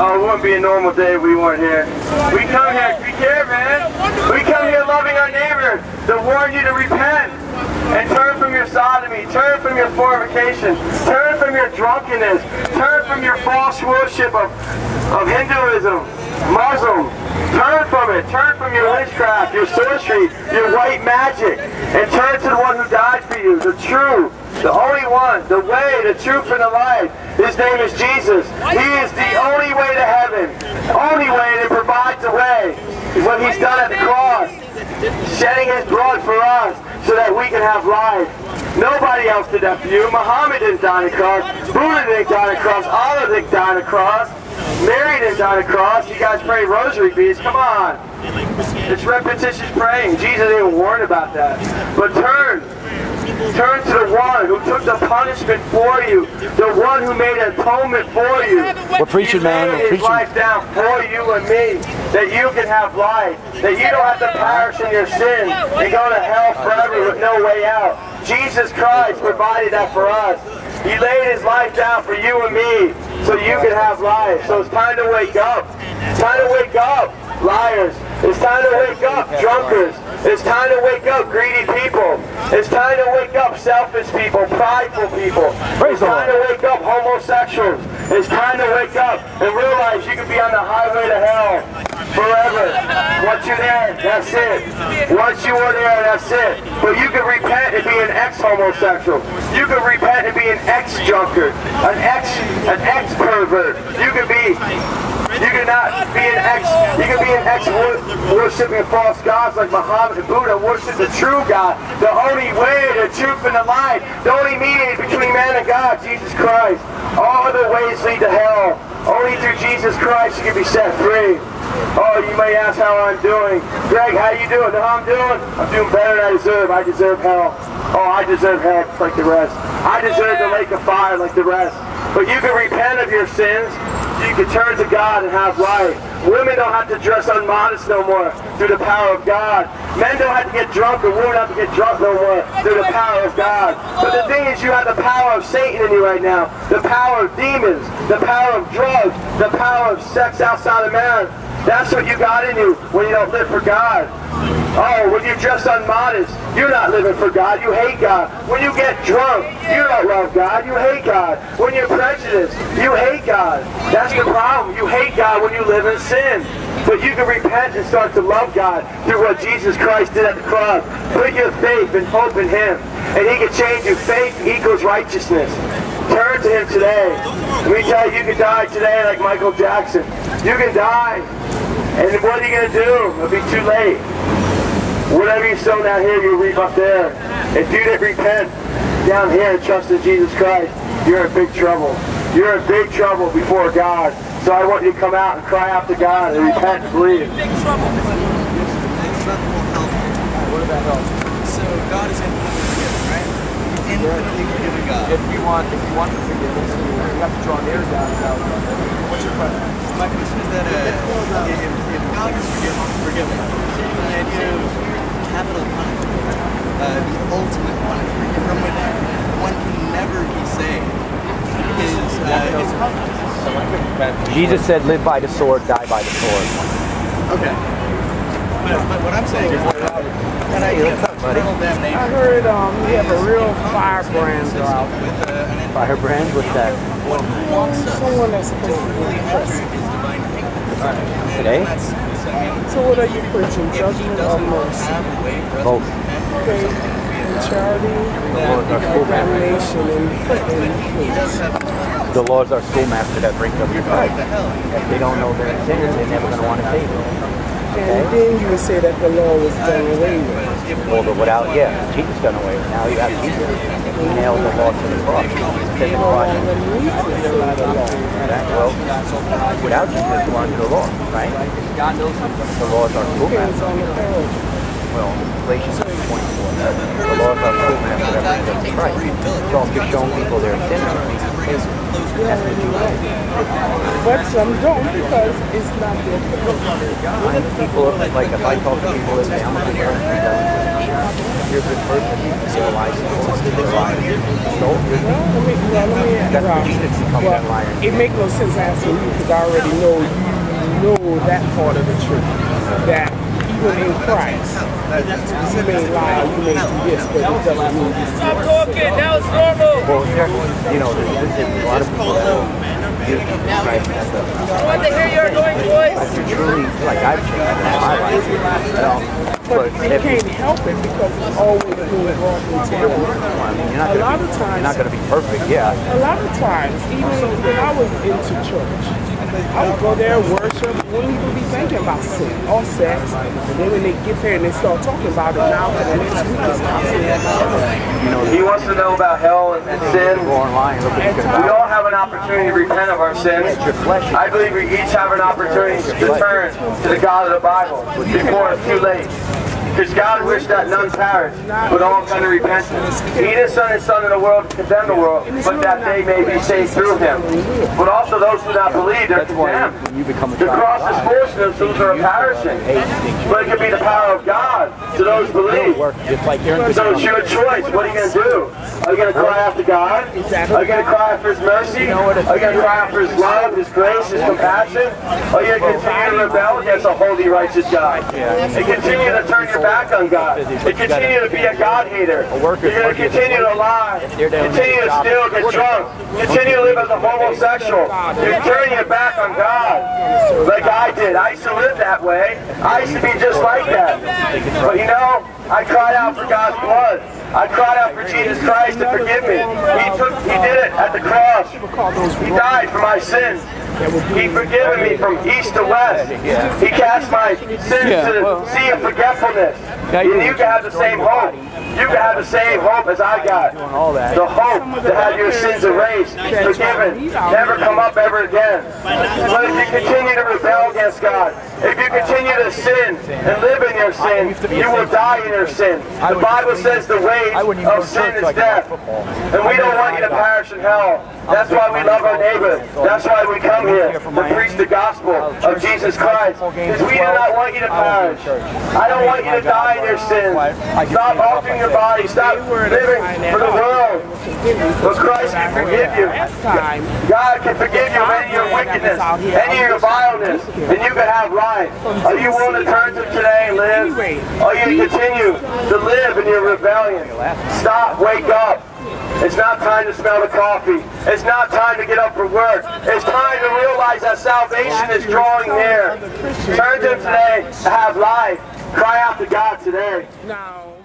Oh, it wouldn't be a normal day if we weren't here. We come here, we care, man. We come here loving our neighbor to warn you to repent and turn from your sodomy, turn from your fornication, turn from your drunkenness, turn from your false worship of, of Hinduism, Muslim. Turn from it. Turn from your witchcraft, your sorcery, your white magic, and turn to the one who died for you, the true, the only one, the way, the truth, and the life. His name is Jesus. He is the only way to heaven, only way that provides the way. What he's done at the cross, shedding his blood for us so that we can have life. Nobody else did that for you. Muhammad didn't die on the cross. Buddha didn't die on the cross. Allah didn't die on the cross. Mary didn't die on the cross. You guys pray rosary beads. Come on. It's repetitious praying. Jesus didn't warn about that. But turn. Turn to the one who took the punishment for you. The one who made atonement for you. We're preaching, man. laid We're his preaching. life down for you and me. That you can have life. That you don't have to perish in your sin and go to hell forever with no way out. Jesus Christ provided that for us. He laid his life down for you and me so you can have life. So it's time to wake up. It's time to wake up, liars. It's time to wake up, drunkards. It's time to wake up, greedy people. It's time to wake up, selfish people, prideful people. It's time to wake up, homosexuals. It's time to wake up and realize you can be on the highway to hell forever. Once you're there, that's it. Once you are there, that's it. But you can repent and be an ex-homosexual. You can repent and be an ex-junker, an ex, an ex-pervert. You can be you cannot be an ex. You can be an ex worshiping false gods like Muhammad and Buddha. Worship the true God, the only way, the truth, and the life. The only mediator between man and God, Jesus Christ. All other ways lead to hell. Only through Jesus Christ you can be set free. Oh, you may ask how I'm doing. Greg, how you doing? Know how I'm doing? I'm doing better than I deserve. I deserve hell. Oh, I deserve hell like the rest. I deserve the lake of fire like the rest. But you can repent of your sins. You can turn to God and have life. Women don't have to dress unmodest no more through the power of God. Men don't have to get drunk or women don't have to get drunk no more through the power of God. But the thing is you have the power of Satan in you right now. The power of demons. The power of drugs. The power of sex outside of man. That's what you got in you when you don't live for God. Oh, when you dress unmodest, you're not living for God. You hate God. When you get drunk, you don't love God. You hate God. When you're prejudiced, you hate God. That's the problem. You hate God when you live in sin. But you can repent and start to love God through what Jesus Christ did at the cross. Put your faith and hope in Him. And He can change you. Faith equals righteousness. Turn to Him today. Me tell you, you can die today like Michael Jackson. You can die. And what are you going to do? It'll be too late. Whatever you sow down here, you reap up there. If you didn't repent down here and trust in Jesus Christ, you're in big trouble. You're in big trouble before God. So I want you to come out and cry out to God and repent and believe. So God is infinitely forgiving, right? He's infinitely forgiving God. If you want, if you want the forgiveness, you have to draw near to God. What's your question? My question is that uh, if, if God is forgiving, forgiving, the idea of capital punishment, uh, the ultimate punishment, from which one can never be saved, is, uh, is Jesus said, "Live by the sword, die by the sword." okay. But, but what I'm saying is that that idea damnation I heard um, we have a real firebrand uh, Firebrand, what's that? Someone that's supposed to be enter present. his divine kingdom. And Today? that's- I mean, So what are you preaching? Judgment or mercy? have a way for us Both. Okay. for something we have And charity, schoolmaster. and, and he does have his own The Lord's our schoolmaster that brings up your going Christ. to hell. If they don't know their sins, they're never going to want to save them. And then you would say that the law was done away with. Well, but without, yeah, Jesus done away. with. Now you have Jesus. He nailed the law to the cross. He said the No cross. longer need to the law. Right? Well, without Jesus, we're under the law, right? The law is our Depends schoolmaster. on the parable. well, Galatians 24. The law of to Christ. It's also showing people you know. But some don't because it's not their. And people, like if I talk to people that say, I'm a good person, you're a good person, you're a license, you're a liar. So, That's what Jesus becomes well, that liar. It makes no sense asking you because I already know you know that part of the truth. That in Christ, you may lie, you may do this, but it doesn't mean you Stop talking. That was normal. Well, you know, there's, there's a lot of people that don't give Jesus Christ as a, I want to hear your annoying voice. if you're truly, like I've changed my life, you know, But but they can't help it because it's always brought into them. I mean, you're not A lot be, of times- you're not gonna be perfect, yeah. A lot of times, even when I was into church, I would go there, worship, wouldn't even be thinking about sin or sex. And then when they get there and they start talking about it now, for the next week it's constantly. You know, He wants to know about hell and, and sin. We all have an opportunity to repent of our sins. I believe we each have an opportunity to turn to the God of the Bible before it's too late. Because God wished that none perish, but all come to repentance. He is Son and Son in the world to condemn the world, but that they may be saved through him. But also those who do not believe, they're condemned. when you become a The cross of is God, foolishness, those who are perishing. But it can be the power of God to those who believe. So it's your choice. What are you going to do? Are you going to cry after God? Are you going to cry after His mercy? Are you going to cry after His love, His grace, His compassion? Are you going to continue to rebel against a holy, righteous God? And continue to turn your back on God? And continue to be a God hater? You're going to continue to lie, continue to steal, get drunk, continue to live as a homosexual. You're turning your back on God, like I did. I used to live that way. I used to be just like that. But you know, I cried out for God's blood. I cried out for Jesus Christ to forgive me. He took, He did it at the cross. He died for my sins. He forgiven me from east to west. He cast my sins to the sea of forgetfulness. And you can have the same hope. You can have the same hope as I got. The hope to have your sins erased, forgiven, never come up ever again. But if you continue to rebel against God, if you continue to sin and live in your sin, you will die in your sin. The Bible says the wage of sin is death. And we don't want you to perish in hell. That's why we love our neighbor. That's why we come here to preach the gospel of Jesus Christ. Because we do not want you to perish. I don't want you to die in your sins. Stop altering your body. Stop living for the world. But Christ can forgive you. God can forgive you any of your wickedness, any of your vileness, and you can have life. Are you willing to turn to today and live? Are you to continue to live in your rebellion? Stop, wake up. It's not time to smell the coffee. It's not time to get up for work. It's time to realize that salvation is drawing near. Turn to Him today to have life. Cry out to God today. now,